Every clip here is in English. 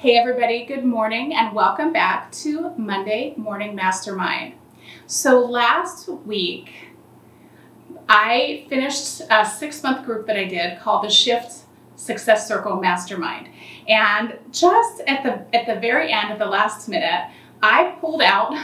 Hey, everybody, good morning and welcome back to Monday Morning Mastermind. So, last week I finished a six month group that I did called the Shift Success Circle Mastermind. And just at the, at the very end, at the last minute, I pulled out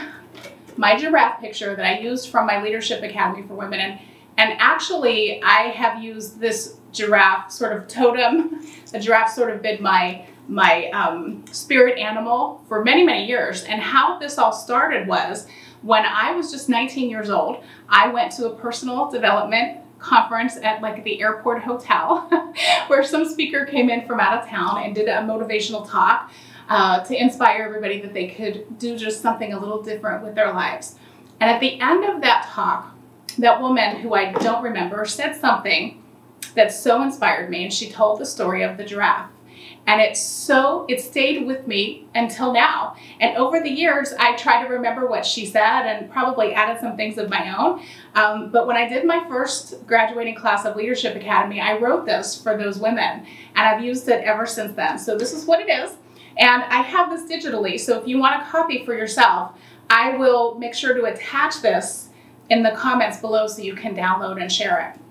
my giraffe picture that I used from my Leadership Academy for Women. And, and actually, I have used this giraffe sort of totem. The giraffe sort of been my my um, spirit animal for many, many years. And how this all started was when I was just 19 years old, I went to a personal development conference at like the airport hotel where some speaker came in from out of town and did a motivational talk uh, to inspire everybody that they could do just something a little different with their lives. And at the end of that talk, that woman who I don't remember said something that so inspired me and she told the story of the giraffe and it's so it stayed with me until now. And over the years i try to remember what she said and probably added some things of my own. Um, but when i did my first graduating class of leadership academy i wrote this for those women. And i've used it ever since then. So this is what it is. And i have this digitally. So if you want a copy for yourself i will make sure to attach this in the comments below so you can download and share it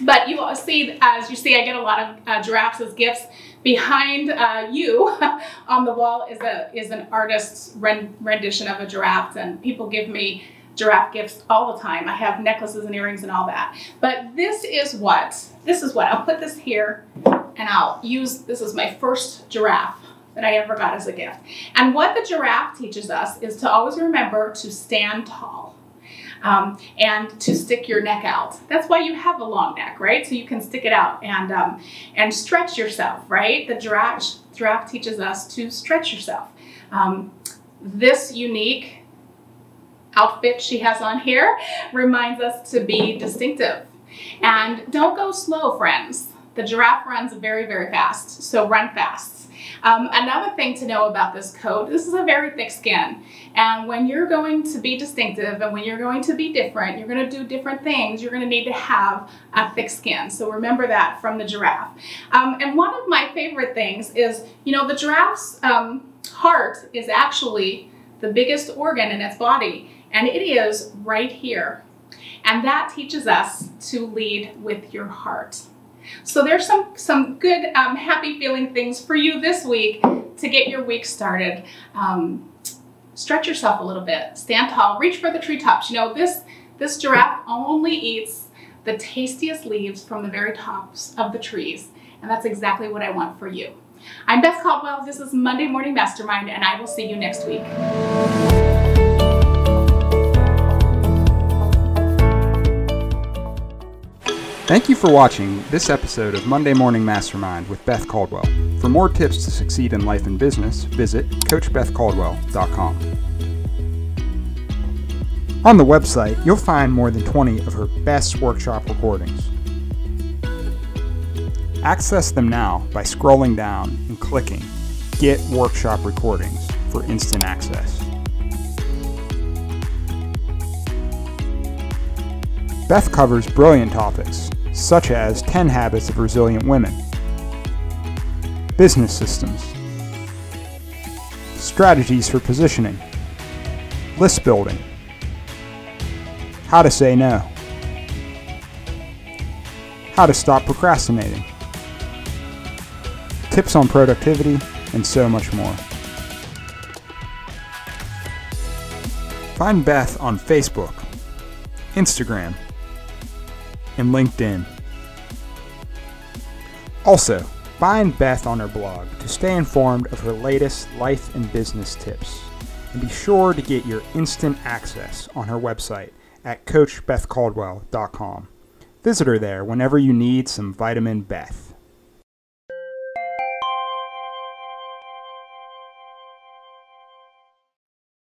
but you see, as you see, I get a lot of uh, giraffes as gifts. Behind uh, you on the wall is a is an artist's rendition of a giraffe, and people give me giraffe gifts all the time. I have necklaces and earrings and all that. But this is what this is what I'll put this here, and I'll use this is my first giraffe that I ever got as a gift. And what the giraffe teaches us is to always remember to stand tall um, and to stick your neck out. That's why you have a long neck, right? So you can stick it out and, um, and stretch yourself, right? The giraffe, giraffe teaches us to stretch yourself. Um, this unique outfit she has on here reminds us to be distinctive. And don't go slow, friends. The giraffe runs very, very fast, so run fast. Um, another thing to know about this coat, this is a very thick skin. And when you're going to be distinctive and when you're going to be different, you're going to do different things, you're going to need to have a thick skin. So remember that from the giraffe. Um, and one of my favorite things is, you know, the giraffe's um, heart is actually the biggest organ in its body. And it is right here. And that teaches us to lead with your heart. So there's some, some good, um, happy feeling things for you this week to get your week started. Um, stretch yourself a little bit, stand tall, reach for the treetops. You know, this, this giraffe only eats the tastiest leaves from the very tops of the trees. And that's exactly what I want for you. I'm Beth Caldwell. This is Monday Morning Mastermind, and I will see you next week. Thank you for watching this episode of Monday Morning Mastermind with Beth Caldwell. For more tips to succeed in life and business, visit CoachBethCaldwell.com. On the website, you'll find more than 20 of her best workshop recordings. Access them now by scrolling down and clicking Get Workshop Recordings for instant access. Beth covers brilliant topics such as 10 Habits of Resilient Women, Business Systems, Strategies for Positioning, List Building, How to Say No, How to Stop Procrastinating, Tips on Productivity, and so much more. Find Beth on Facebook, Instagram, and LinkedIn. Also, find Beth on her blog to stay informed of her latest life and business tips. And be sure to get your instant access on her website at CoachBethCaldwell.com. Visit her there whenever you need some vitamin Beth.